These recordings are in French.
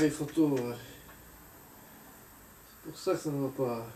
l'appareil photo. C'est pour ça que ça ne va pas.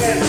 friends.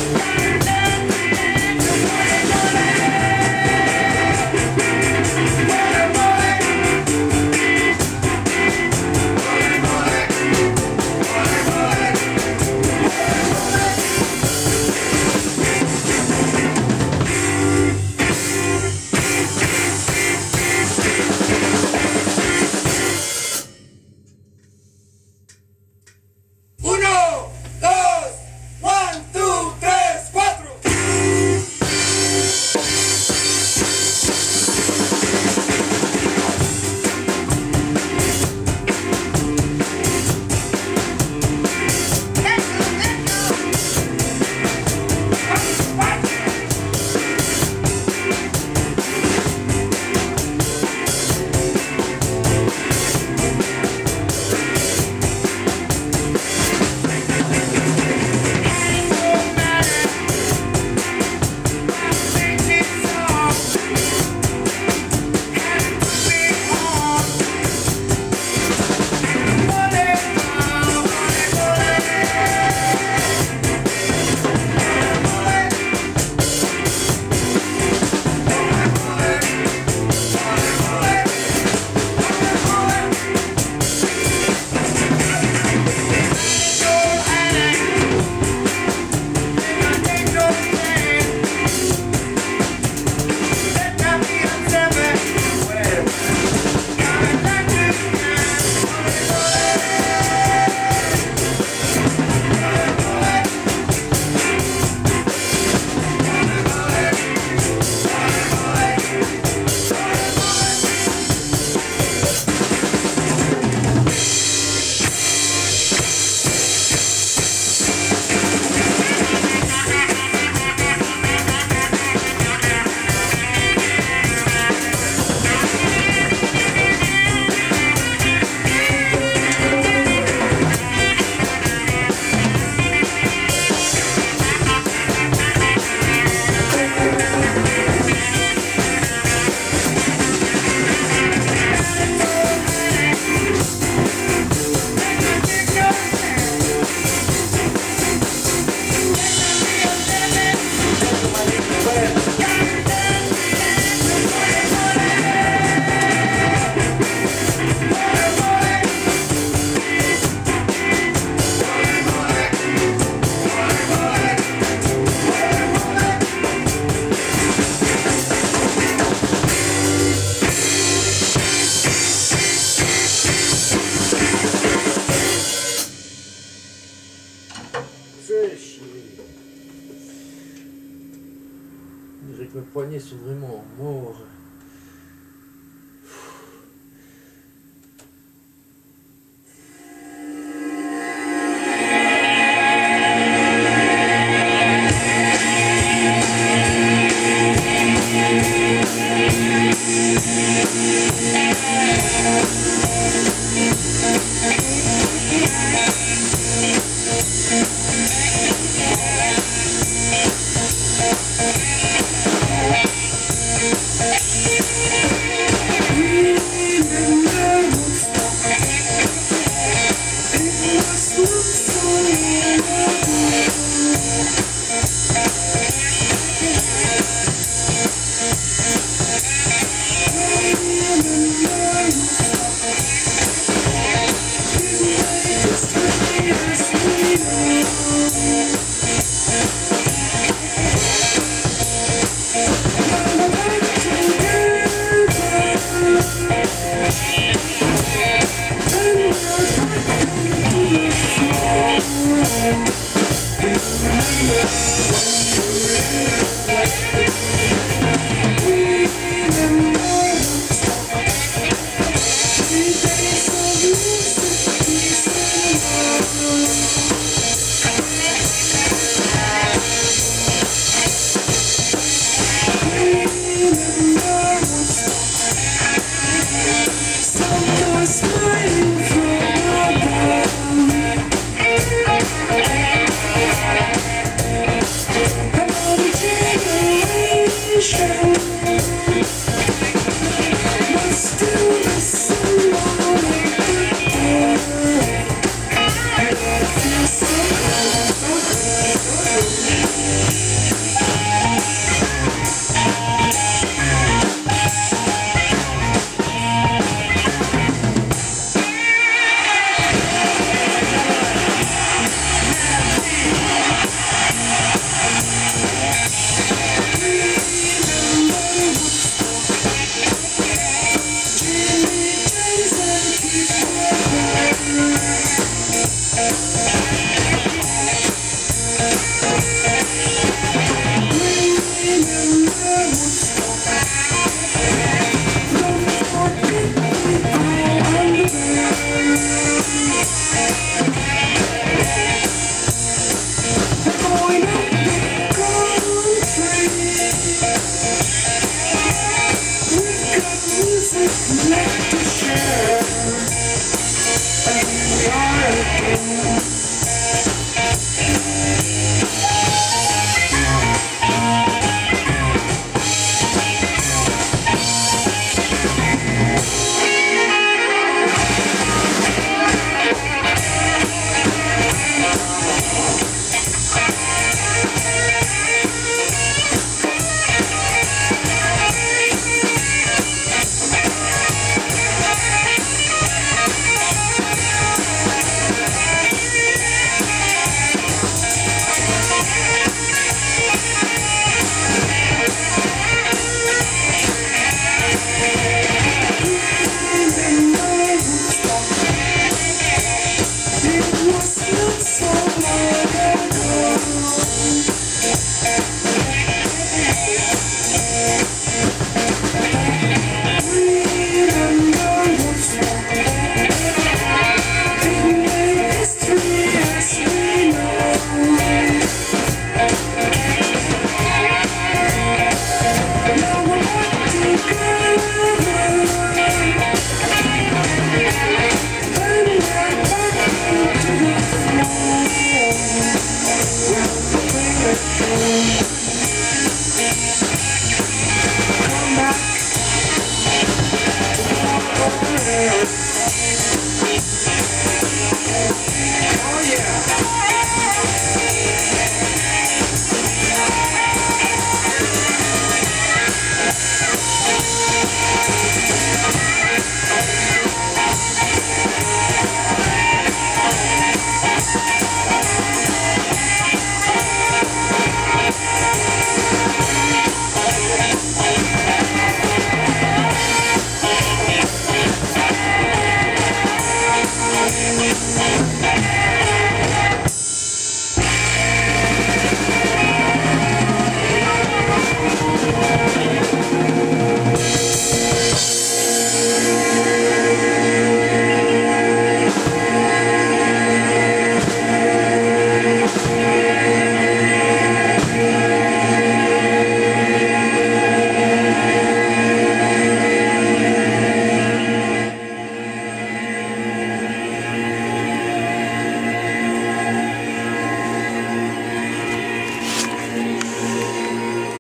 quelques poignées sont vraiment morts.